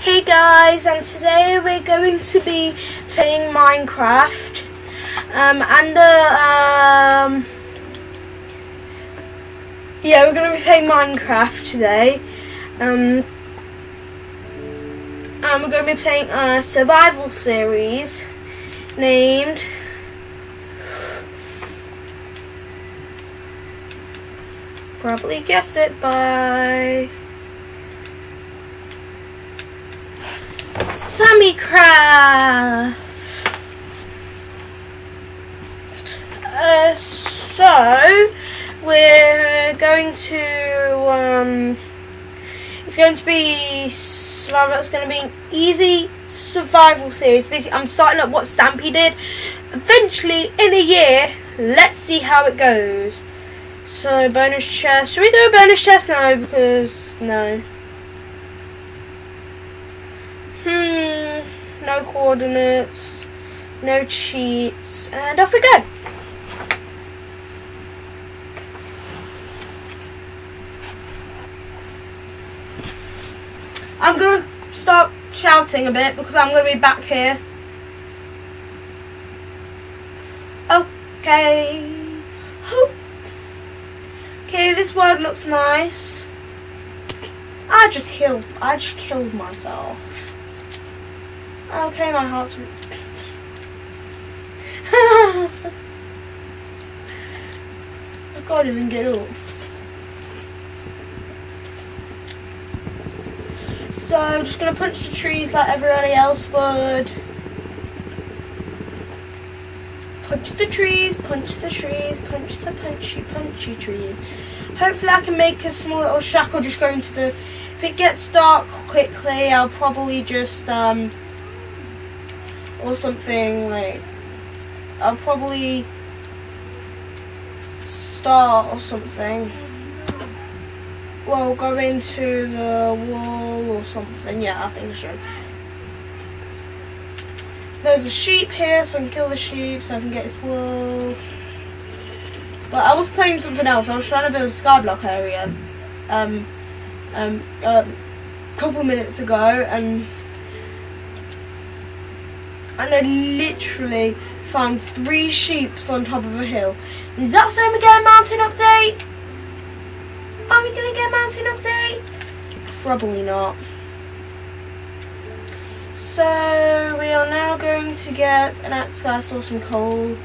Hey guys, and today we're going to be playing Minecraft. Um, and uh, um, yeah, we're going to be playing Minecraft today. Um, and we're going to be playing a survival series named probably guess it by Sammy Craft. Uh, so we're going to um, it's going to be survival. It's going to be an easy survival series. Basically, I'm starting up what Stampy did. Eventually, in a year, let's see how it goes. So bonus chest. Should we a bonus chest now? Because no. Hmm. No coordinates. No cheats. And off we go. I'm gonna start shouting a bit because I'm gonna be back here. Okay. Okay, this word looks nice. I just killed. I just killed myself. Okay, my heart's. I can't even get up. So I'm just gonna punch the trees like everybody else would. Punch the trees, punch the trees, punch the punchy, punchy trees. Hopefully I can make a small little shack or just go into the... If it gets dark quickly, I'll probably just, um... Or something, like... I'll probably... Start or something. Well, go into the wall or something. Yeah, I think so. There's a sheep here, so I can kill the sheep so I can get his wool. But I was playing something else. I was trying to build a skyblock area um, um, a couple minutes ago, and and I literally found three sheeps on top of a hill. Is that saying we get a mountain update? Are we gonna get a mountain update? Probably not. So we are now going to get an axe. I saw some coal.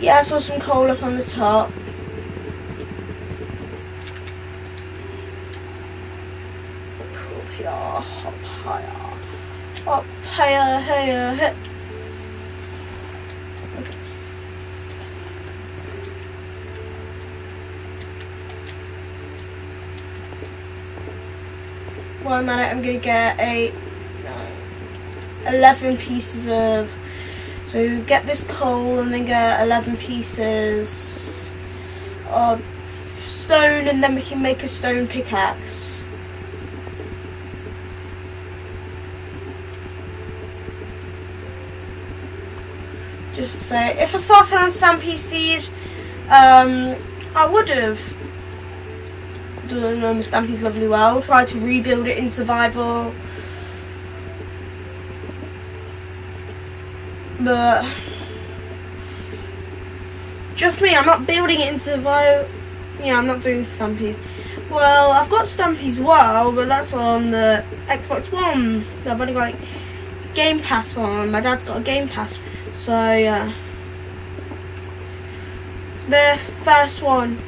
Yeah, I saw some coal up on the top. Here, up higher. Higher, higher, higher. One minute, I'm gonna get a 11 pieces of so get this coal and then get 11 pieces of stone and then we can make a stone pickaxe just say if I started on Stampy Seed um, I would have done um, Stampy's Lovely World tried to rebuild it in survival but just me, I'm not building it in survival. Yeah, I'm not doing Stampy's. Well, I've got Stampy's World, but that's on the Xbox One. I've only got like Game Pass on. My dad's got a Game Pass, so yeah. The first one,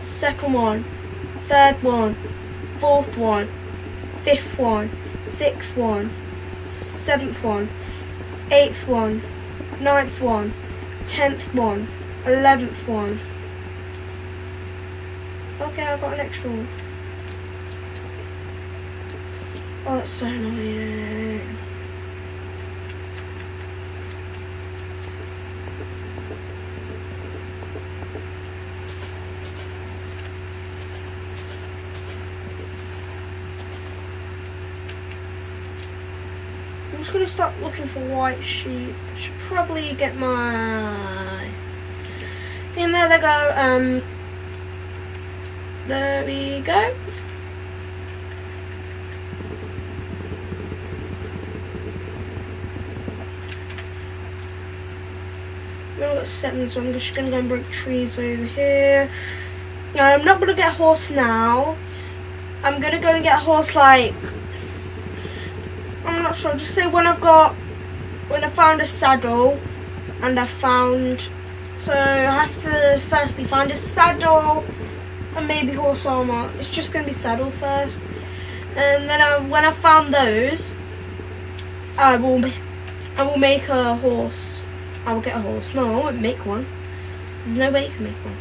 second one, third one, fourth one, fifth one, sixth one, seventh one eighth one, ninth one, tenth one, eleventh one. Okay, I've got an extra one. Oh, that's so annoying. just going to start looking for white sheep. should probably get my... And there they go. Um, there we go. I've got seven, so I'm just going to go and break trees over here. No, I'm not going to get a horse now. I'm going to go and get a horse, like, I'm not sure. Just say when I've got when I found a saddle and I found so I have to firstly find a saddle and maybe horse armor. It's just gonna be saddle first, and then I, when I found those, I will I will make a horse. I will get a horse. No, I won't make one. There's no way you can make one.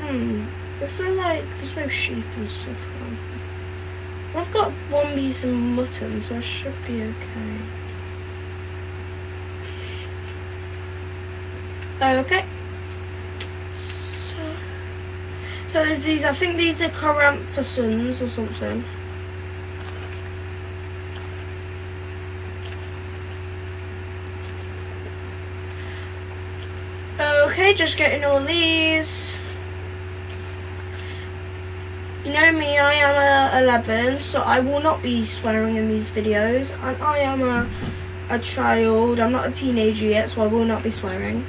Hmm. There's no like, there's no sheep and stuff around. I've got wombies and mutton, so I should be okay. Oh, okay. So, so there's these, I think these are Coranthusans or something. Okay, just getting all these. You know me, I am a 11, so I will not be swearing in these videos. And I am a, a child, I'm not a teenager yet, so I will not be swearing.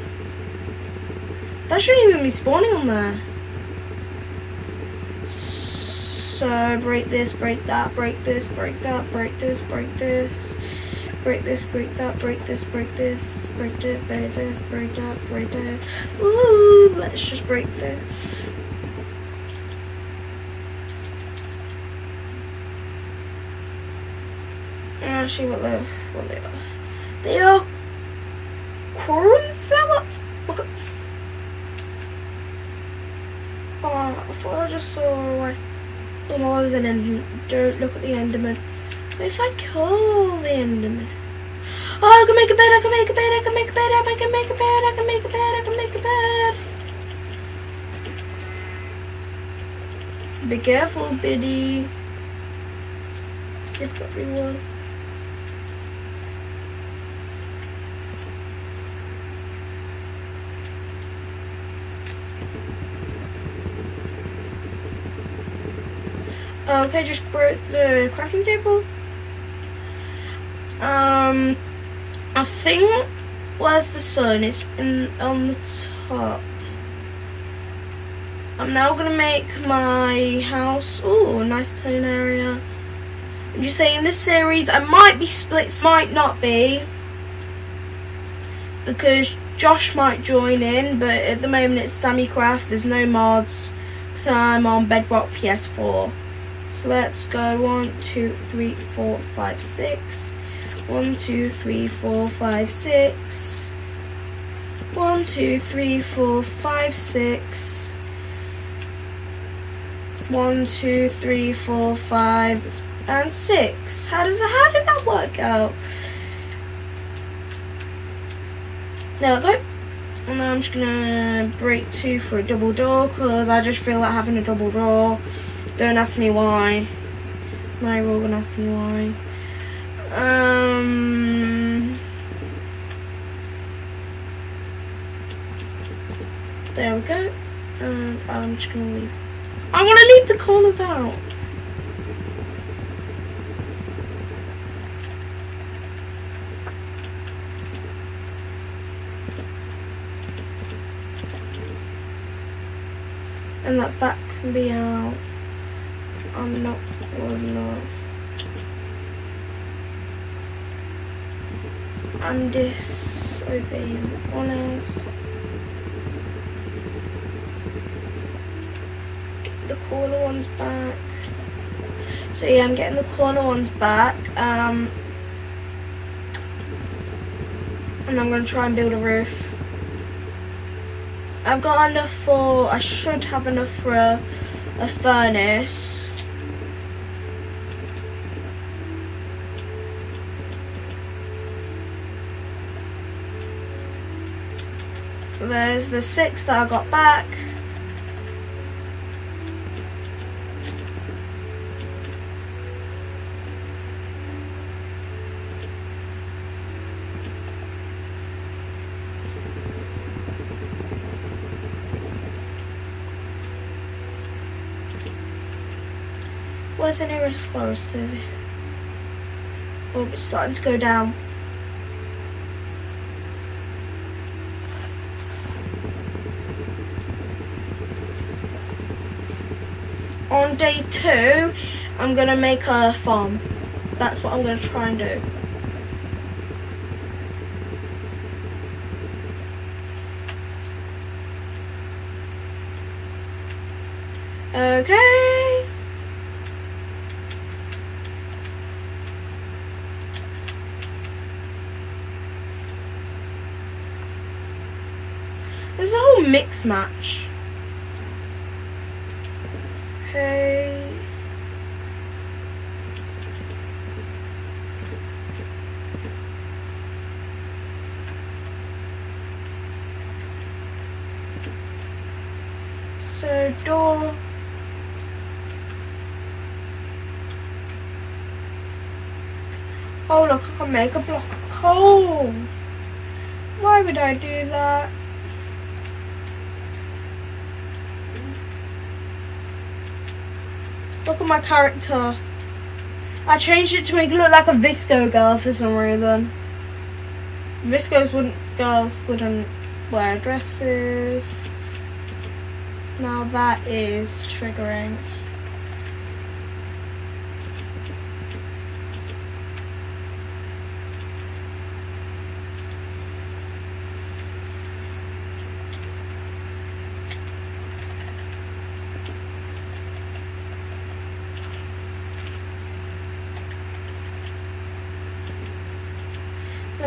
That shouldn't even be spawning on there. So, break this, break that, break this, break that, break this, break this. Break this, break that, break this, break this, break this, break this, break that, break that. Ooh, let's just break this. Actually, what they what they are. They are cornflower. Look at. Oh, I thought I just saw like. No, there's an enderman. Don't look at the enderman. If I kill the enderman. Oh, I can make a bed, I can make a bed, I can make a bed, I can make a bed, I can make a bed, I can make a bed. Be careful, Biddy. Give everyone. Okay, just broke the crafting table. Um, I think where's the sun? It's in on the top. I'm now gonna make my house. Oh, nice plain area. I'm just saying, in this series, I might be split, might not be, because Josh might join in. But at the moment, it's Sammy Craft. There's no mods, so I'm on Bedrock PS4. So let's go one, two, three, four, five, six. One, two, three, four, five, six. One, two, three, four, five, six. One, two, three, four, five, and six. How does how did that work out? There we go. And I'm just gonna break two for a double door because I just feel like having a double door. Don't ask me why. No, you're gonna ask me why. Um. There we go. And I'm just gonna leave. I want to leave the corners out. And that back can be out. I'm not gonna. I'm disobeying honors. Get the corner ones back. So yeah, I'm getting the corner ones back. Um, and I'm gonna try and build a roof. I've got enough for. I should have enough for a, a furnace. There's the six that I got back. Where's the nearest forest? Oh, it's starting to go down. On day two, I'm gonna make a farm. That's what I'm gonna try and do. Okay. This is a whole mix match. Okay. So door Oh look, I can make a block of coal. Why would I do that? Look at my character. I changed it to make it look like a VSCO girl for some reason. VSCOs wouldn't girls wouldn't wear dresses. Now that is triggering.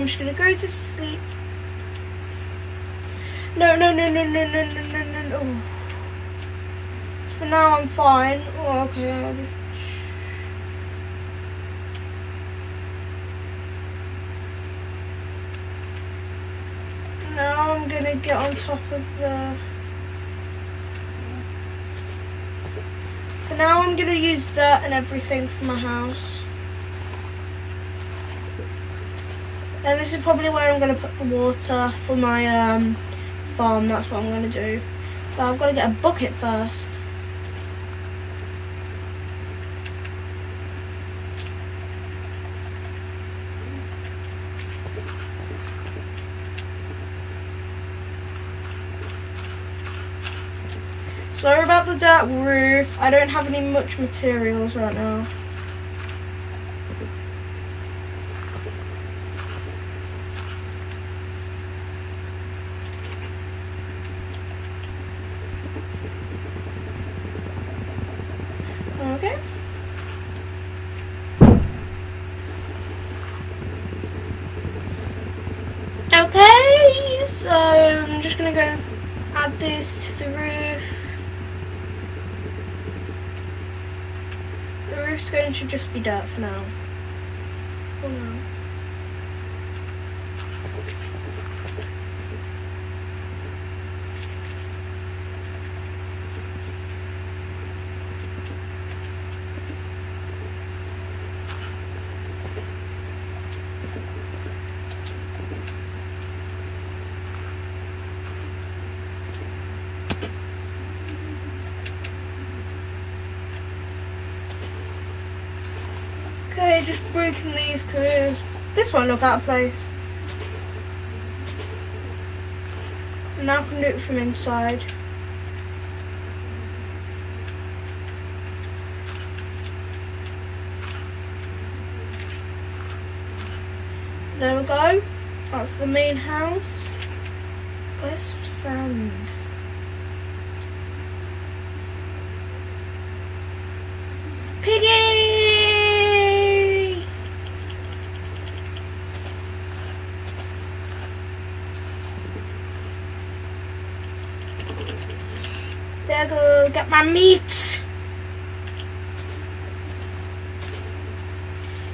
I'm just gonna go to sleep. No, no, no, no, no, no, no, no, no, no. For now, I'm fine. Oh, okay. Now I'm gonna get on top of the. For now, I'm gonna use dirt and everything for my house. And this is probably where I'm going to put the water for my um, farm. That's what I'm going to do. But I've got to get a bucket first. Sorry about the dirt roof. I don't have any much materials right now. Gonna go add this to the roof. The roof's going to just be dirt for now. For now. Just broken these because this won't look out of place. And now I can do it from inside. There we go. That's the main house. Where's some sand? Piggy! There go, get my meat.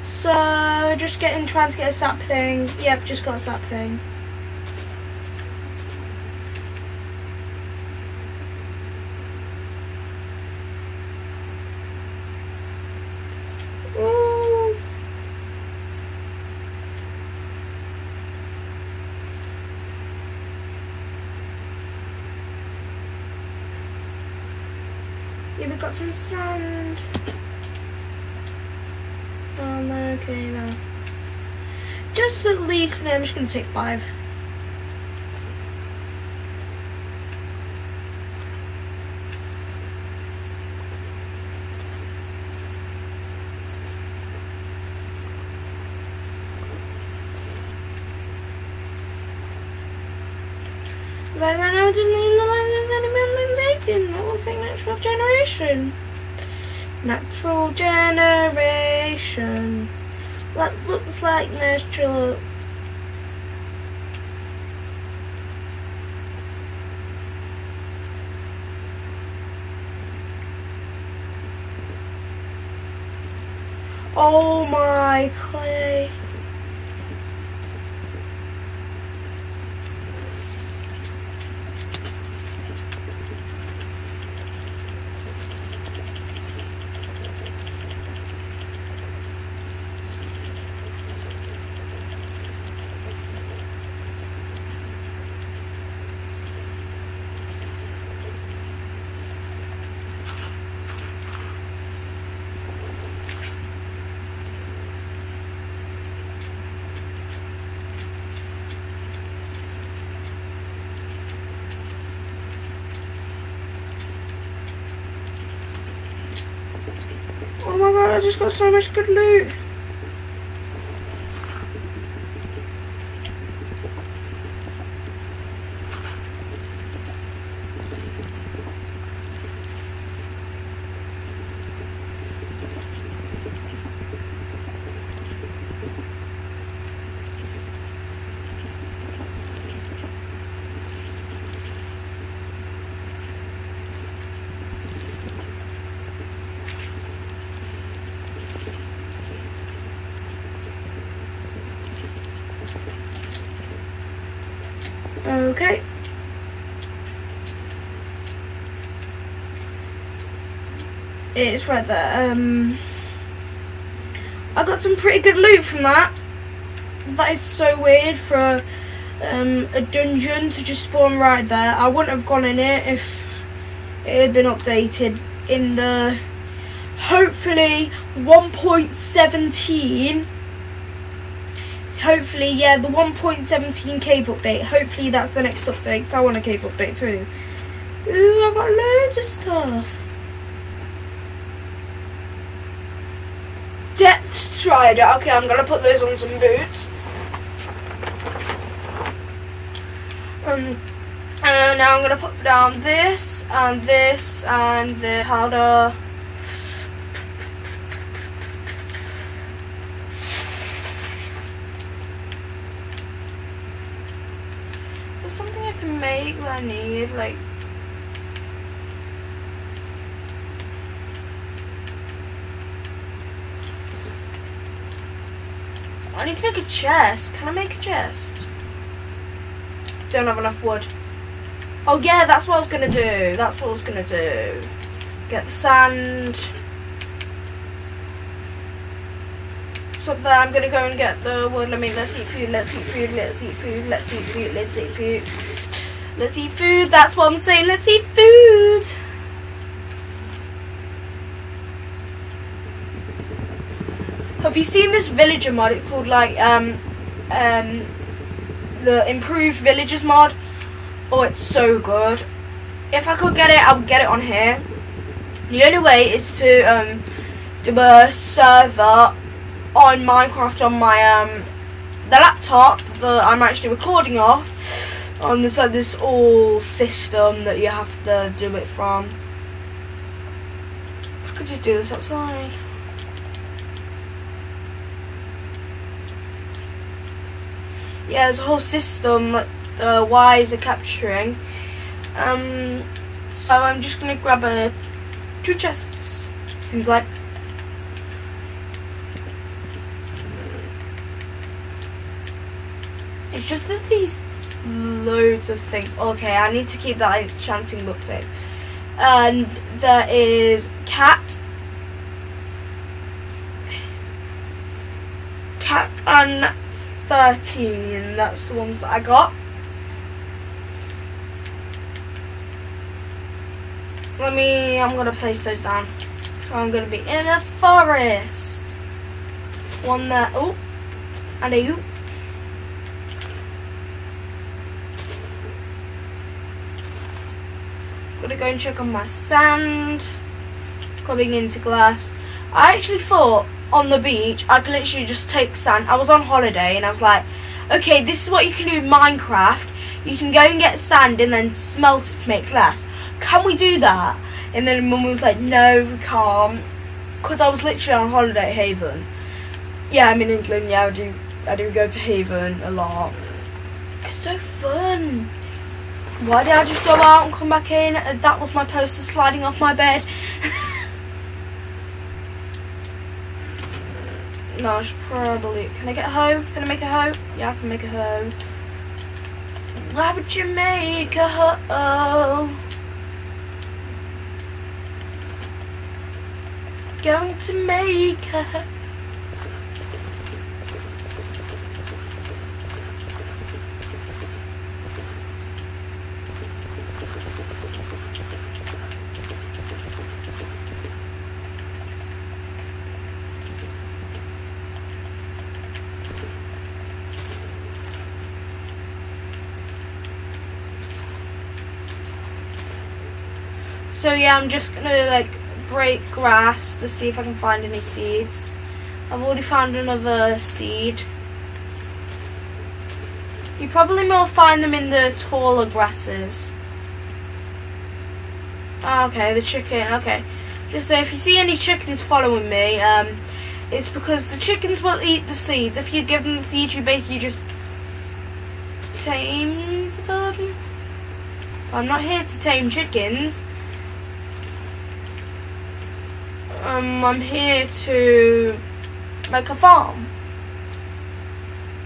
So, just getting, trying to get a sapling. Yep, just got a sapling. some sand. Oh okay, no. Just at least, no, I'm just gonna take five. But I don't know, buildings taken. It looks like natural generation. Natural generation. That looks like natural. Oh my clay. Oh my god, I just got so much good loot. Okay. It's right there. Um, I got some pretty good loot from that. That is so weird for um, a dungeon to just spawn right there. I wouldn't have gone in it if it had been updated in the hopefully 1.17 hopefully, yeah, the 1.17 cave update. Hopefully that's the next update. I want a cave update too. Ooh, I got loads of stuff. Depth Strider. Okay, I'm gonna put those on some boots. Um, and now I'm gonna put down this and this and the powder. There's something I can make that I need, like. I need to make a chest. Can I make a chest? Don't have enough wood. Oh yeah, that's what I was gonna do. That's what I was gonna do. Get the sand. So there, I'm gonna go and get the wood. Let me let's eat food. Let's eat food. Let's eat food. Let's eat food. Let's eat food. Let's eat food. That's what I'm saying. Let's eat food. Have you seen this villager mod? It's called like um um the improved villagers mod. Oh, it's so good. If I could get it, I would get it on here. The only way is to um do a server on Minecraft on my um the laptop that I'm actually recording off. On this like this all system that you have to do it from. I could just do this outside. yeah, there's a whole system that the Ys are capturing. Um, so I'm just gonna grab a two chests. Seems like. It's just that these loads of things. Okay, I need to keep that enchanting book safe. And there is cat. Cat and 13. That's the ones that I got. Let me, I'm going to place those down. So I'm going to be in a forest. One there. Oh, and a oop. Gonna go and check on my sand. Coming into glass. I actually thought on the beach, I'd literally just take sand. I was on holiday and I was like, okay, this is what you can do in Minecraft. you can go and get sand and then smelt it to make glass. Can we do that? And then mum was like, no, we can't. Because I was literally on holiday at Haven. Yeah, I'm in England. Yeah, I do. I do go to Haven a lot. It's so fun. Why did I just go out and come back in? That was my poster sliding off my bed. no, I should probably. Can I get a hoe? Can I make a hoe? Yeah, I can make a hoe. Why would you make a hoe? Going to make a hoe. So yeah, I'm just gonna like break grass to see if I can find any seeds. I've already found another seed. You probably will find them in the taller grasses. Ah, okay, the chicken, okay. Just so if you see any chickens following me, um, it's because the chickens will eat the seeds. If you give them the seeds, you basically just tamed them. I'm not here to tame chickens. Um, I'm here to make a farm.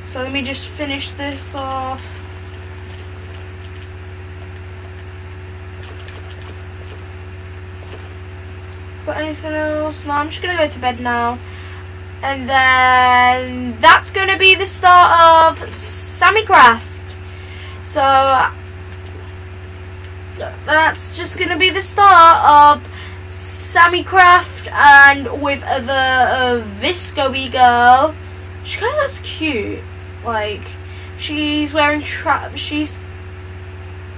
So let me just finish this off. Got anything else? No, I'm just gonna go to bed now. And then that's gonna be the start of Sammycraft. So that's just gonna be the start of Sammycraft and with the uh, girl. She kind of looks cute. Like she's wearing trap. She's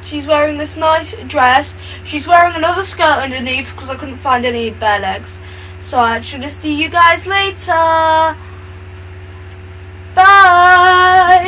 she's wearing this nice dress. She's wearing another skirt underneath because I couldn't find any bare legs. So I should see you guys later. Bye.